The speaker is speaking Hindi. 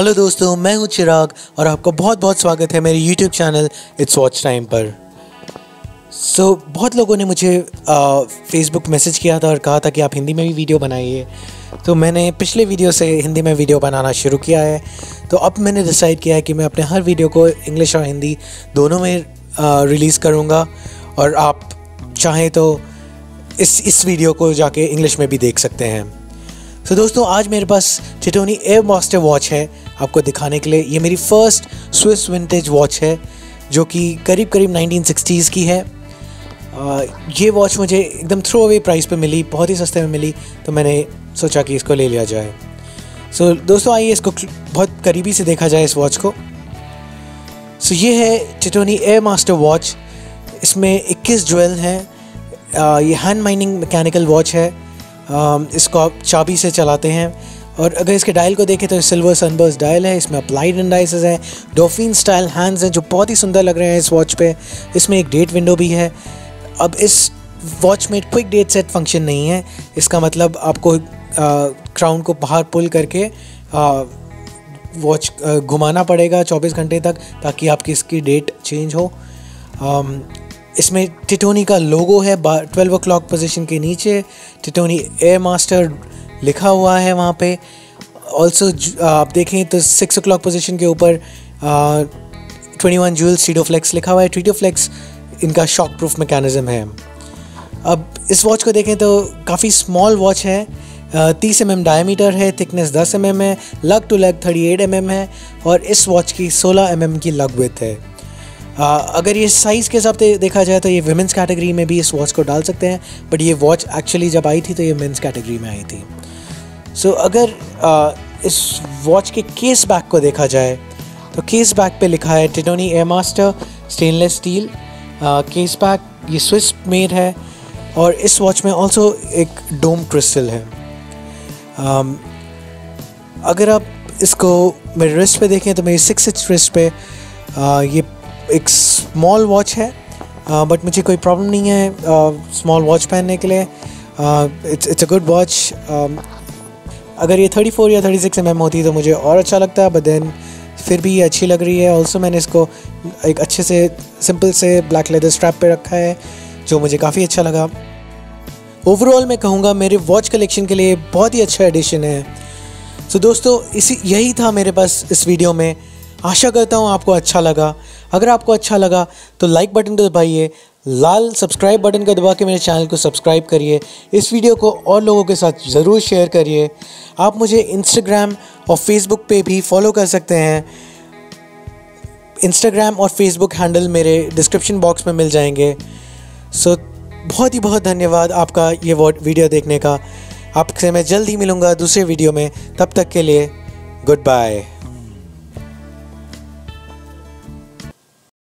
हेलो दोस्तों मैं हूँ चिराग और आपका बहुत बहुत स्वागत है मेरे YouTube channel its watch time पर। सो so, बहुत लोगों ने मुझे फेसबुक मैसेज किया था और कहा था कि आप हिंदी में भी वीडियो बनाइए। तो मैंने पिछले वीडियो से हिंदी में वीडियो बनाना शुरू किया है। तो अब मैंने डिसाइड किया है कि मैं अपने हर वीडियो को इंग्लिश और हिंदी दोनों में रिलीज़ करूँगा और आप चाहें तो इस इस वीडियो को जाके इंग्लिश में भी देख सकते हैं। तो दोस्तों आज मेरे पास टिटोनी एयर मास्टर वॉच है। आपको दिखाने के लिए। ये मेरी फ़र्स्ट स्विस विंटेज वॉच है जो कि करीब करीब 1960s की है। आ, ये वॉच मुझे एकदम थ्रो अवे प्राइस पे मिली बहुत ही सस्ते में मिली तो मैंने सोचा कि इसको ले लिया जाए। सो so, दोस्तों आइए इसको बहुत करीबी से देखा जाए इस वॉच को। सो so, ये है टिटोनी एयर मास्टर वॉच इसमें 21 ज्वेल हैं। ये हैंड माइनिंग मैकेनिकल वॉच है। आ, इसको आप चाबी से चलाते हैं। और अगर इसके डायल को देखें तो सिल्वर सनबर्स डायल है, इसमें अप्लाइड इंडाइसेस हैं डोफिन स्टाइल हैंड्स हैं जो बहुत ही सुंदर लग रहे हैं इस वॉच पे। इसमें एक डेट विंडो भी है। अब इस वॉच में क्विक डेट सेट फ़ंक्शन नहीं है। इसका मतलब आपको क्राउन को बाहर पुल करके वॉच घुमाना पड़ेगा 24 घंटे तक ताकि आपकी इसकी डेट चेंज हो। इसमें टिटोनी का लोगो है ट्वेल्व ओ क्लॉक पोजिशन के नीचे। टिटोनी एयर मास्टर लिखा हुआ है वहाँ पे। ऑल्सो आप देखें तो सिक्स ओ क्लॉक पोजिशन के ऊपर ट्वेंटी वन जूल फ्लेक्स लिखा हुआ है। ट्रीटोफ्लेक्स इनका शॉक प्रूफ मैकेनिज़्म है। अब इस वॉच को देखें तो काफ़ी स्मॉल वॉच है। तीस एम एम डायमीटर है थिकनेस दस एम एम है लग टू लग थर्टी एट एम एम है और इस वॉच की सोलह एम एम की लग विथ है। आ, अगर ये साइज़ के हिसाब से देखा जाए तो ये वुमेंस कैटेगरी में भी इस वॉच को डाल सकते हैं बट ये वॉच एक्चुअली जब आई थी तो ये मेंस कैटेगरी में आई थी। सो so, अगर आ, इस वॉच के केस बैक को देखा जाए तो केस बैक पे लिखा है Titoni air master stainless steel case back ये स्विस मेड है और इस वॉच में ऑल्सो एक डोम क्रिस्टल है। आ, अगर आप इसको मेरे रिस्ट पे देखें तो मेरी सिक्स इंच रिस्ट पे आ, ये एक स्मॉल वॉच है बट मुझे कोई प्रॉब्लम नहीं है स्मॉल वॉच पहनने के लिए। It's it's a good watch अगर ये 34 या 36 सिक्स mm होती तो मुझे और अच्छा लगता बट देन फिर भी ये अच्छी लग रही है। ऑल्सो मैंने इसको एक अच्छे से सिंपल से ब्लैक लेदर स्ट्रैप पे रखा है जो मुझे काफ़ी अच्छा लगा। ओवरऑल मैं कहूँगा मेरे वॉच कलेक्शन के लिए बहुत ही अच्छा एडिशन है। सो so, दोस्तों इसी यही था मेरे पास इस वीडियो में। आशा करता हूँ आपको अच्छा लगा। अगर आपको अच्छा लगा तो लाइक बटन को दबाइए। लाल सब्सक्राइब बटन को दबा के मेरे चैनल को सब्सक्राइब करिए। इस वीडियो को और लोगों के साथ ज़रूर शेयर करिए। आप मुझे इंस्टाग्राम और फेसबुक पे भी फॉलो कर सकते हैं। इंस्टाग्राम और फेसबुक हैंडल मेरे डिस्क्रिप्शन बॉक्स में मिल जाएँगे। सो बहुत ही बहुत धन्यवाद आपका ये वीडियो देखने का। आपसे मैं जल्द ही मिलूँगा दूसरे वीडियो में। तब तक के लिए गुड बाय